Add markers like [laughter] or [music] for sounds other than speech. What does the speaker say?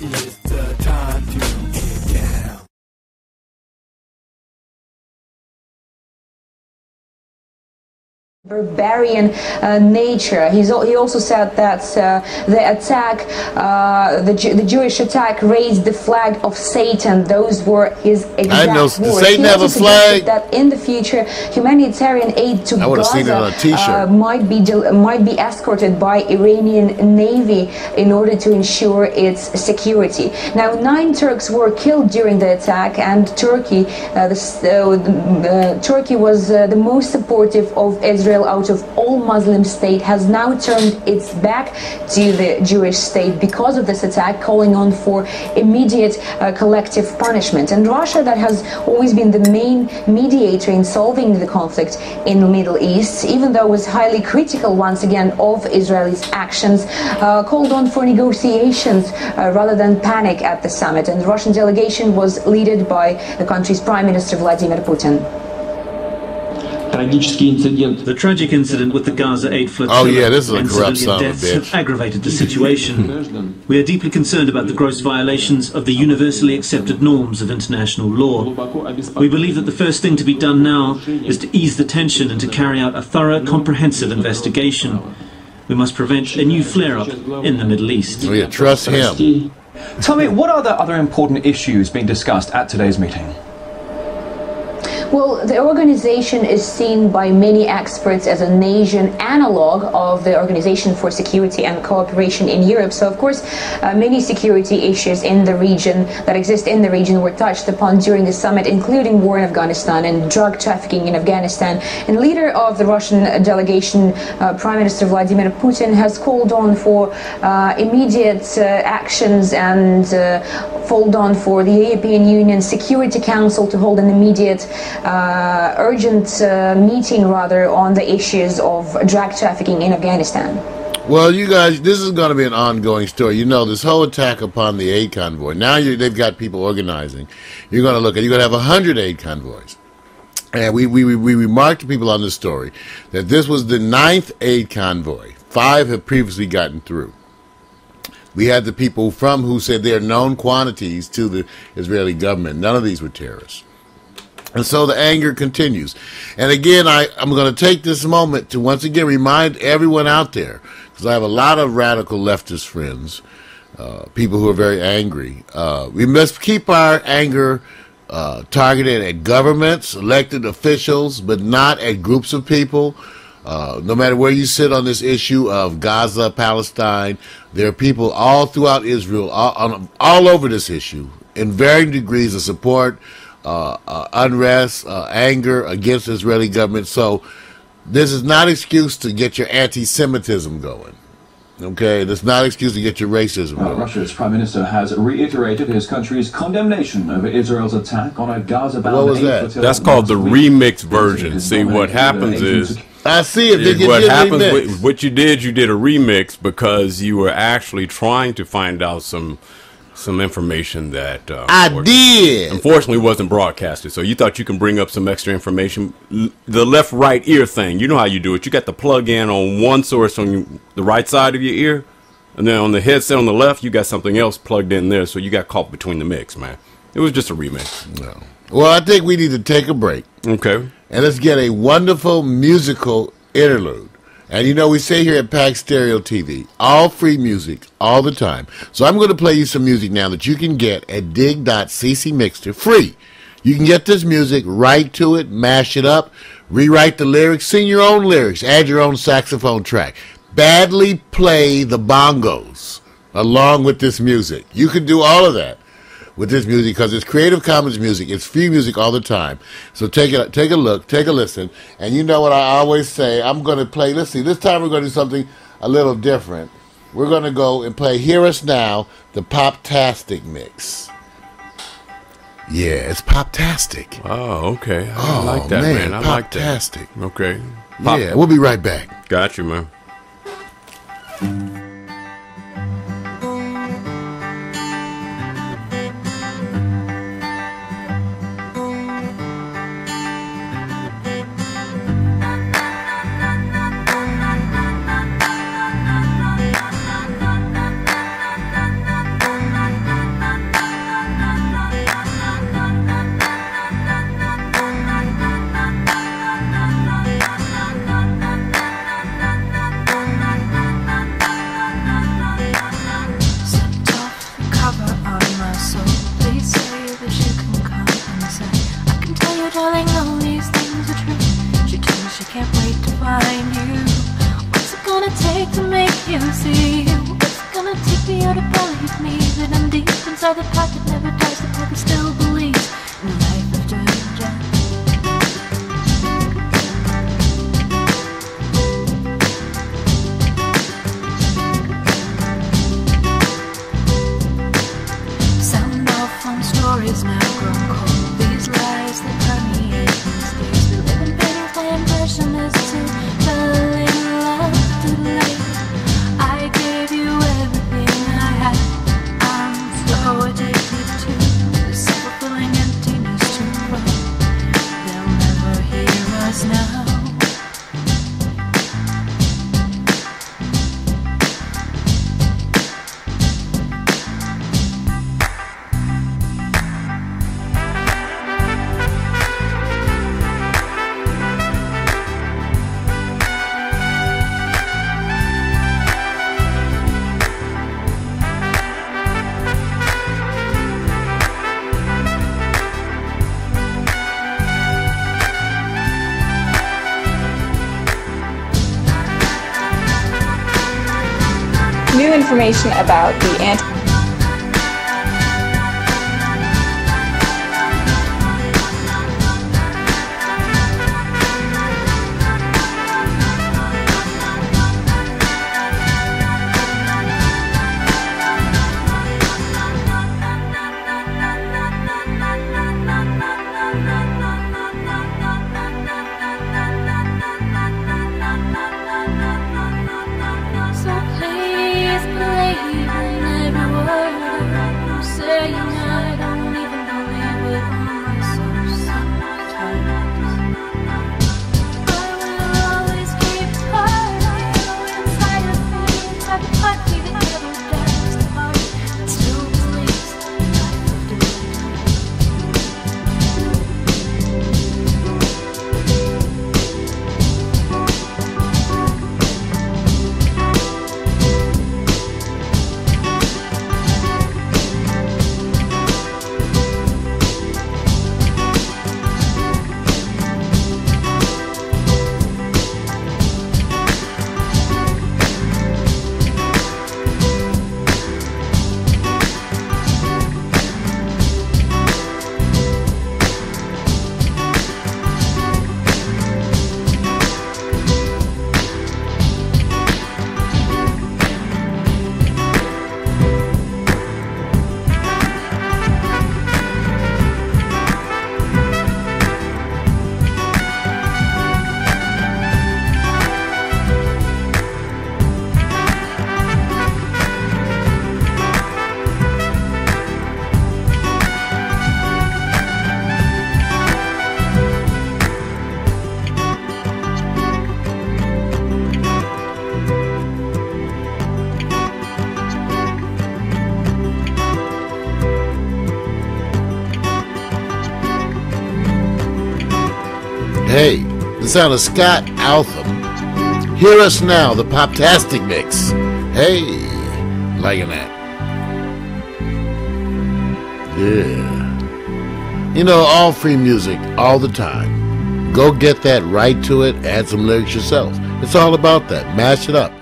It's barbarian uh, nature. He's, he also said that uh, the attack, uh, the, Ju- the Jewish attack, raised the flag of Satan. Those were his exact know. words. Satan he a flag? That in the future, humanitarian aid to Gaza seen it on a t-shirt. uh, might be might be escorted by Iranian navy in order to ensure its security. Now, nine Turks were killed during the attack, and Turkey, uh, the, uh, Turkey was uh, the most supportive of Israel out of all Muslim states. Has now turned its back to the Jewish state because of this attack, calling on for immediate uh, collective punishment. And Russia, that has always been the main mediator in solving the conflict in the Middle East, even though it was highly critical once again of Israel's actions, uh, called on for negotiations uh, rather than panic at the summit. And the Russian delegation was led by the country's Prime Minister Vladimir Putin. The tragic incident with the Gaza aid flotilla oh, yeah, this is a corrupt son deaths bitch. have aggravated the situation. [laughs] we are deeply concerned about the gross violations of the universally accepted norms of international law. We believe that the first thing to be done now is to ease the tension and to carry out a thorough, comprehensive investigation. We must prevent a new flare-up in the Middle East. Oh yeah, trust him. Tell me, what are the other important issues being discussed at today's meeting? Well, the organization is seen by many experts as an Asian analog of the Organization for Security and Cooperation in Europe. So, of course, uh, many security issues in the region that exist in the region were touched upon during the summit, including war in Afghanistan and drug trafficking in Afghanistan. And leader of the Russian delegation, uh, Prime Minister Vladimir Putin, has called on for uh, immediate uh, actions and uh, called on for the European Union Security Council to hold an immediate urgent uh, meeting rather on the issues of drug trafficking in Afghanistan. Well, you guys, this is going to be an ongoing story. You know, this whole attack upon the aid convoy. Now they've got people organizing. You're going to look at. You're going to have hundred aid convoys. And we, we, we, we remarked to people on this story that this was the ninth aid convoy. Five have previously gotten through. We had the people from who said they're known quantities to the Israeli government. None of these were terrorists. And so the anger continues. And again, I, I'm going to take this moment to once again remind everyone out there, because I have a lot of radical leftist friends, uh, people who are very angry. Uh, we must keep our anger uh, targeted at governments, elected officials, but not at groups of people. Uh, no matter where you sit on this issue of Gaza, Palestine, there are people all throughout Israel, all, all over this issue, in varying degrees of support, unrest, uh, anger against the Israeli government. So this is not excuse to get your anti-Semitism going. Okay, that's not excuse to get your racism Uh. Russia's prime minister has reiterated his country's condemnation over Israel's attack on a Gaza-bound What was that? That's called the last week. remix version. See, what happens is, I see it. is They what happens. remixed. What you did, you did a remix because you were actually trying to find out some some information that uh, I did. Unfortunately, wasn't broadcasted. So you thought you can bring up some extra information. L- The left right ear thing. You know how you do it. You got the plug in on one source on the right side of your ear, and then on the headset on the left, you got something else plugged in there. So you got caught between the mix, man. It was just a remix. No. Well, I think we need to take a break Okay. and let's get a wonderful musical interlude. And you know, we say here at Pack Stereo TV, all free music all the time. So I'm going to play you some music now that you can get at dig.cc Mixter free. You can get this music, write to it, mash it up, rewrite the lyrics, sing your own lyrics, add your own saxophone track. Badly play the bongos along with this music. You can do all of that with this music because it's Creative Commons music. It's free music all the time. So take a take a look, take a listen, and you know what I always say. I'm going to play. Let's see. This time we're going to do something a little different. We're going to go and play "Hear Us Now," the Poptastic mix. Yeah, it's Poptastic. Oh, okay. I Oh, like that, man, man. I like that. Poptastic. Okay. Pop- Yeah, we'll be right back. Got you, man. inside the pocket never dies. information about the anti The sound of Scott Altham. Hear us now, the Poptastic Mix. Hey, liking that. Yeah. You know, all free music, all the time. Go get that, right to it, add some lyrics yourself. It's all about that. Mash it up.